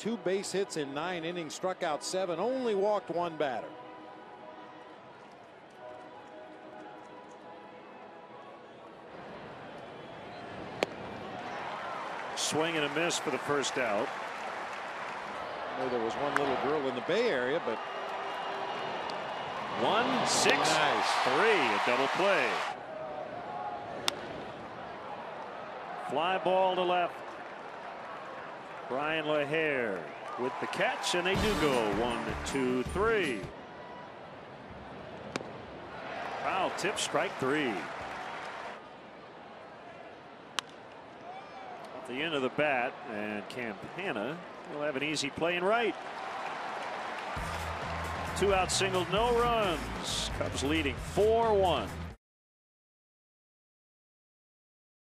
two base hits in nine innings, struck out seven, only walked one batter. Swing and a miss for the first out. I know there was one little girl in the Bay Area, but one, six, nice. three, a double play. Fly ball to left. Bryan LaHair with the catch, and they do go one, two, three. Foul tip, strike three. At the end of the bat, and Campana will have an easy play in right. Two out single, no runs. Cubs leading 4 1.